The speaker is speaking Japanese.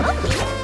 よ